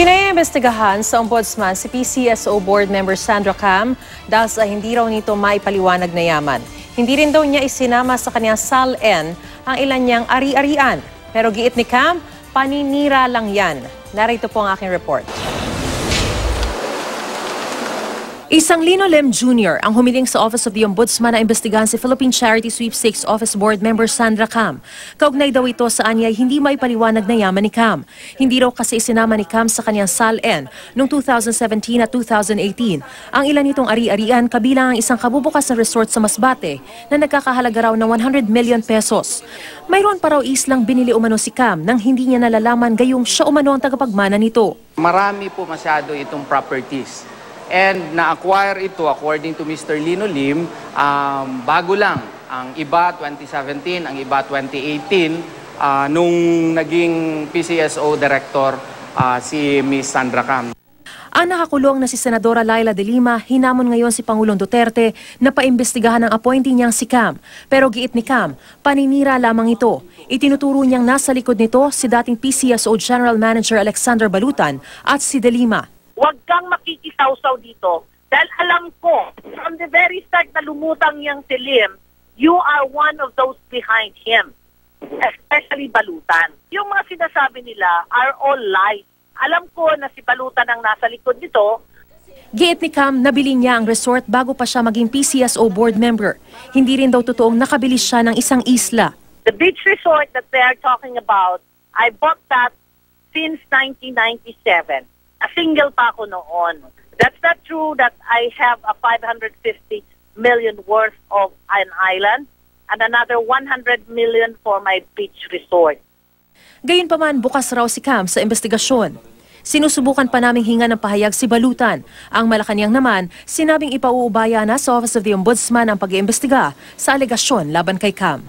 Pinaimbestigahan sa Ombudsman si PCSO Board Member Sandra Cam dahil sa hindi raw nito maipaliwanag na yaman. Hindi rin daw niya isinama sa kanyang SAL-N ang ilan niyang ari-arian. Pero giit ni Cam, paninira lang yan. Narito po ang aking report. Isang Lino Lim Jr. ang humiling sa Office of the Ombudsman na imbestigahan si Philippine Charity Sweepstakes Office Board Member Sandra Cam. Kaugnay daw ito sa anya hindi may paliwanag na yaman ni Cam. Hindi raw kasi isinama ni Cam sa kanyang SAL-N noong 2017 at 2018. Ang ilan nitong ari-arian kabilang ang isang kabubukas na resort sa Masbate na nagkakahalaga raw ng 100 million pesos. Mayroon pa raw islang binili umano si Cam nang hindi niya nalalaman gayong siya umano ang tagapagmana nito. Marami po masyado itong properties. And na-acquire ito according to Mr. Lino Lim, um, bago lang. Ang iba 2017, ang iba 2018, uh, nung naging PCSO director uh, si Ms. Sandra Cam. Ang nakakulong na si Senadora Laila de Lima, hinamon ngayon si Pangulong Duterte na paimbestigahan ang appointee niyang si Cam. Pero giit ni Cam, paninira lamang ito. Itinuturo niyang nasa likod nito si dating PCSO General Manager Alexander Balutan at si de Lima. Huwag kang makikisawsaw dito. Dahil alam ko, from the very start na lumutang niyang si Lim, you are one of those behind him. Especially Balutan. Yung mga sinasabi nila are all lies. Alam ko na si Balutan ang nasa likod nito, Giit ni Cam, nabili niya ang resort bago pa siya maging PCSO board member. Hindi rin daw totoong nakabili siya ng isang isla. The beach resort that they are talking about, I bought that since 1997. A single pa ako noon. That's not true that I have a 550 million worth of an island and another 100 million for my beach resort. Gayunpaman, bukas raw si Cam sa investigasyon. Sinusubukan pa naming hinga ng pahayag si Balutan. Ang Malacanang naman, sinabing ipauubaya na sa Office of the Ombudsman ang pag-iimbestiga sa alegasyon laban kay Cam.